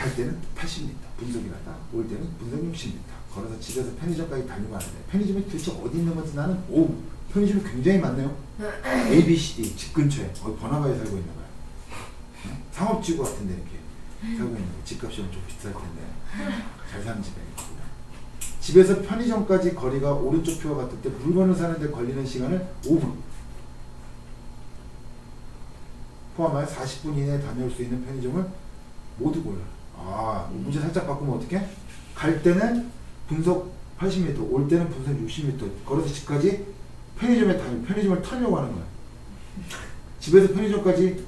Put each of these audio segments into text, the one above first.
갈 때는 80m 분석이라다 올 때는 분석 60m 걸어서 집에서 편의점까지 다니고 하는데 편의점이 도대체 어디 있는 건지 나는 오 편의점이 굉장히 많네요. A, B, C, D 집 근처에. 거의 번화가에 살고 있는 거야 응? 상업지구 같은데 이렇게 살고 있는 거. 집값이 좀 비쌀 텐데. 잘 사는 집에. 집에서 편의점까지 거리가 오른쪽 표와 같을 때 물건을 사는데 걸리는 시간을 5분. 포함하여 40분 이내에 다녀올 수 있는 편의점을 모두 골라. 아, 문제 살짝 바꾸면 어떻게? 갈 때는 분속 80m, 올 때는 분속 60m. 걸어서 집까지 편의점에 다니, 편의점을 털려고 하는 거야. 집에서 편의점까지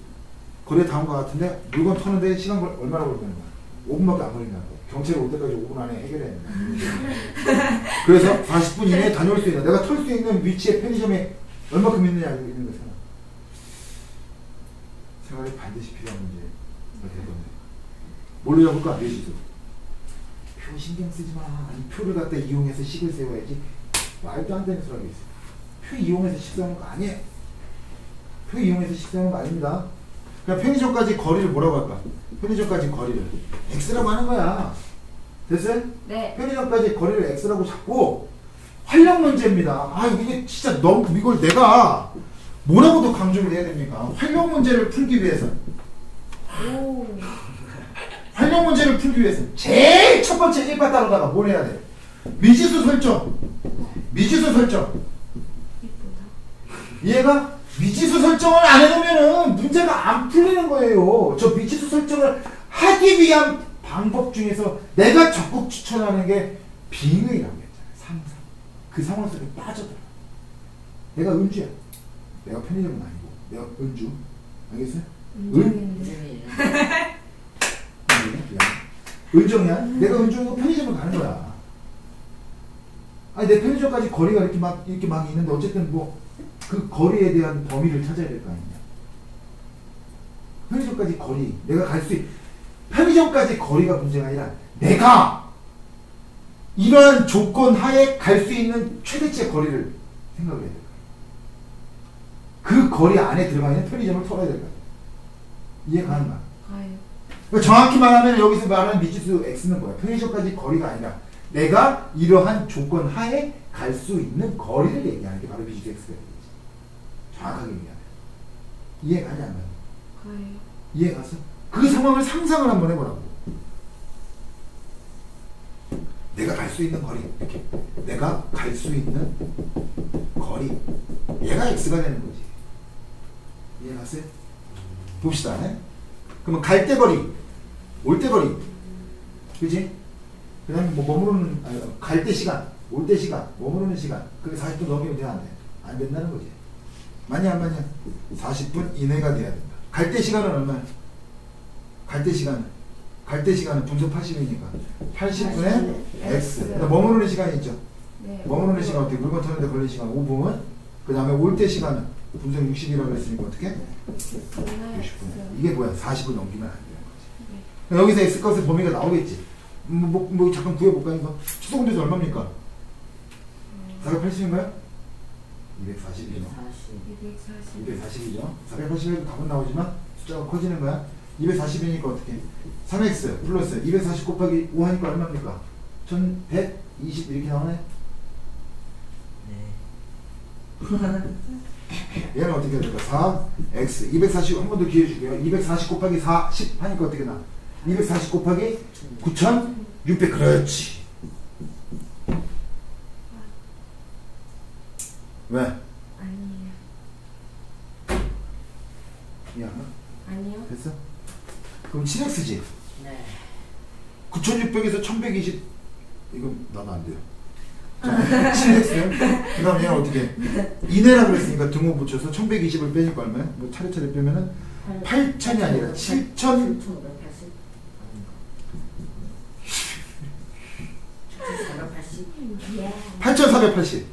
거리에 닿은 것 같은데 물건 터는데 시간 걸, 얼마나 걸리는 거야? 5분밖에 안 걸린다는 거야. 경찰이 올 때까지 5분 안에 해결해야 된다. 그래서 40분 이내에 다녀올 수 있는, 내가 털 수 있는 위치에 편의점이 얼마큼 있느냐 알고 있는 거잖아. 생활에 반드시 필요한 되거든요. 뭘로 잡을까? 뇌지수. 표 신경 쓰지 마. 아니, 표를 갖다 이용해서 식을 세워야지. 말도 안 되는 소리 하고 있어요. 표 이용해서 식 세우는 거 아니에요. 표 이용해서 식 세우는 거 아닙니다. 그냥 편의점까지 거리를 뭐라고 할까? 편의점까지 거리를 x라고 하는 거야. 됐어요? 네. 편의점까지 거리를 x라고 잡고 활력 문제입니다. 아 이게 진짜 너무 이걸 내가 뭐라고도 강조를 해야 됩니까? 활력 문제를 풀기 위해서 오. 활력 문제를 풀기 위해서 제일 첫 번째 1파따로다가 뭘 해야 돼? 미지수 설정. 미지수 설정. 얘가 미지수 설정을 안 해놓으면은 문제가 안 풀리는 거예요. 저 미지수 설정을 하기 위한 방법 중에서 내가 적극 추천하는 게 빙의라고 했잖아요. 상상. 그 상황 속에 빠져들어. 내가 은주야. 내가 편의점은 아니고 내가 은주. 알겠어요? 은정인데. 은정이야? 내가 은정이고 편의점을 가는 거야. 아니 내 편의점까지 거리가 이렇게 막 이렇게 막 있는데 어쨌든 뭐 그 거리에 대한 범위를 찾아야 될 거 아니냐. 편의점까지 거리 내가 갈 수 있. 편의점까지 거리가 문제가 아니라 내가 이러한 조건 하에 갈 수 있는 최대치의 거리를 생각을 해야 될 거야. 그 거리 안에 들어가 있는 편의점을 털어야 될 거야. 이해 가는. 그러니까 정확히 말하면 여기서 말하는 미지수 x는 뭐야? 편의점까지 거리가 아니라 내가 이러한 조건 하에 갈 수 있는 거리를 얘기하는 게 바로 미지수 x가 되겠지. 정확하게 얘기하면. 이해 안 가냐? 가요. 이해 갔어? 그 상황을 상상을 한번 해보라고. 내가 갈 수 있는 거리 이렇게 내가 갈 수 있는 거리 얘가 x가 되는 거지. 이해 갔어요? 봅시다. 네? 그러면 갈 때 거리, 올때 거리, 그지? 그 다음에 뭐 머무르는, 갈 때 시간, 올 때 시간, 머무르는 시간, 그게 40분 넘기면 돼, 안 돼? 안 된다는 거지. 맞냐, 안 맞냐? 40분 이내가 돼야 된다. 갈 때 시간은 얼마야? 갈 때 시간은? 갈 때 시간은 분속 80이니까. 80분에 x. 그다음 머무르는 시간이 있죠. 네. 머무르는 시간 어떻게? 물건 타는데 걸리는 시간 5분. 그 다음에 올 때 시간은 분속 60이라고 했으니까 어떻게? 60분. 이게 뭐야? 40을 넘기면 안 되는 거지. 여기서 X값의 범위가 나오겠지. 뭐, 뭐, 뭐 잠깐 구해볼까, 이거? 추석운대서 얼마입니까? 480인가요? 240이죠. 240. 240이죠. 480에도 답은 나오지만 숫자가 커지는 거야. 240이니까 어떻게? 3x 플러스 240 곱하기 5 하니까 얼마입니까? 1120 이렇게 나오네? 얘는 어떻게 될까? 4x 240 한 번 더 기회 줄게요. 240 곱하기 4 10 하니까 어떻게 나? 240 곱하기 9600 그렇지. 왜? 아니에요. 야, 아니요. 됐어? 그럼 7x지? 네. 9600에서 1120 이거 나도 안 돼요. 7x 그 다음에 얘는 어떻게 이내라 그랬으니까 등호 붙여서 1120을 빼니까 얼마야? 뭐 차례차례 빼면은 8000이 아니라 7000 7,580. 7,480. 예. 8480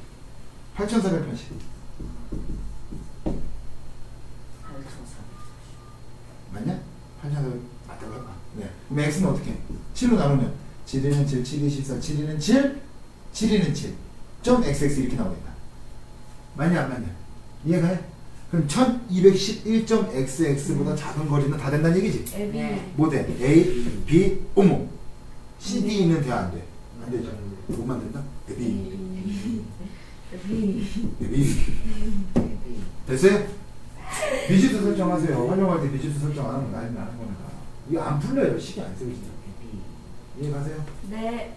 8480 8,400. 맞냐? 8400 맞다고 할까? 네 그럼 x는 어떻게? 7로 나누면 7이는 7, 7이 14, 7이는 7 7이는 7 점 xx 이렇게 나오겠다 맞냐 안 맞냐? 이해가 해? 그럼 1211.xx보다 작은 거리는 다 된다는 얘기지? 네. 뭐 돼? A, B, 어머 CD는 돼안 돼? 안 되죠 못 만든다? B, 애비. B 됐어요? 비지수 설정하세요 활용할 때 비지수 설정 안 하면 난리 나는 거니까 이거 안 풀려요 식이 안 쓰여진다 이해 가세요? 네.